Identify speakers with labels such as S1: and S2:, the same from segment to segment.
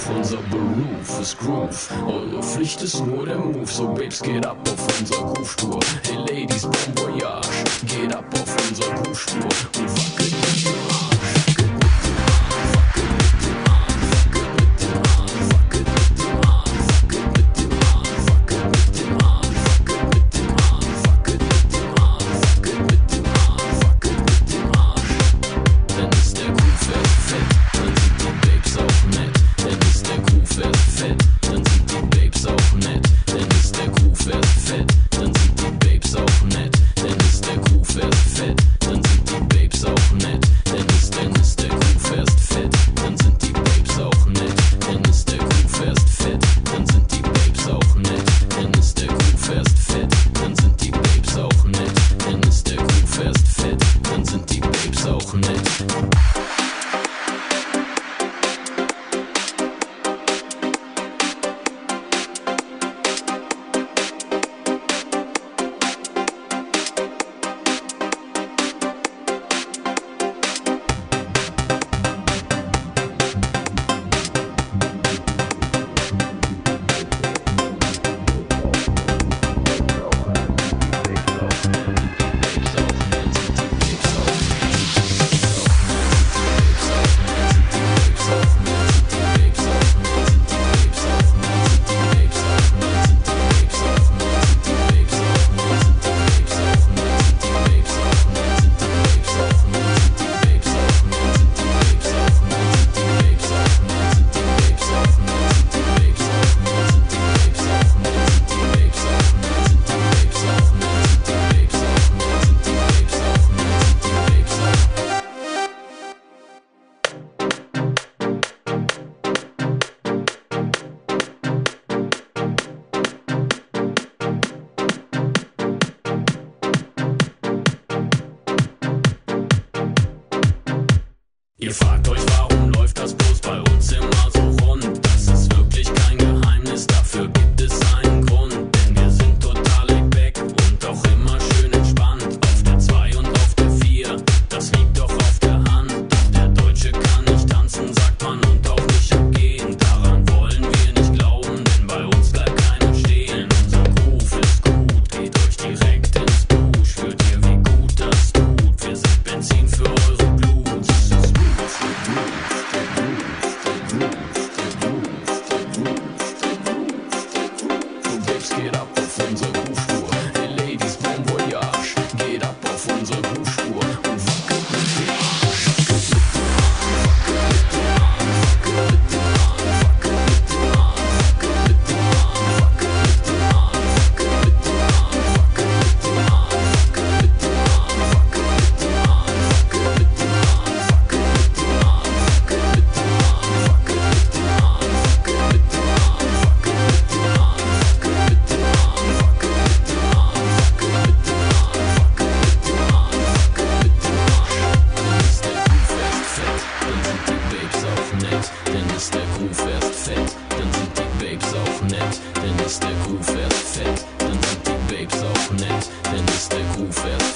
S1: Groove, unser Beruf ist Groove. Eure Pflicht ist nur der Move, so Babes, geht ab auf unser Groove-Tour. Hey Ladies, bon voyage, geht ab auf Thank you.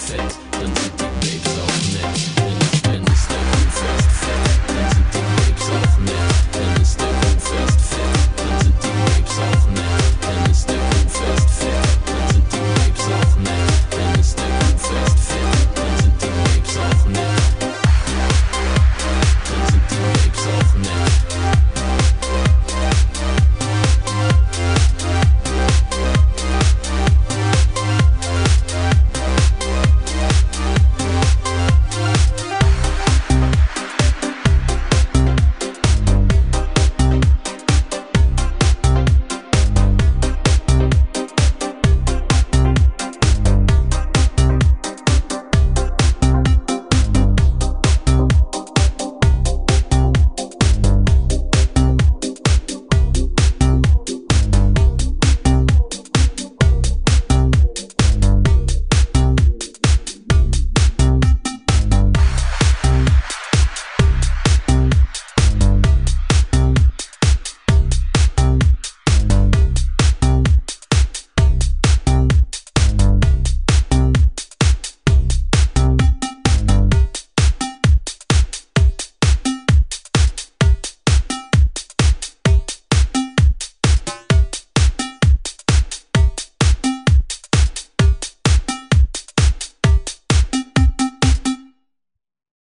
S1: Set, dann sind die Babes auf Netz.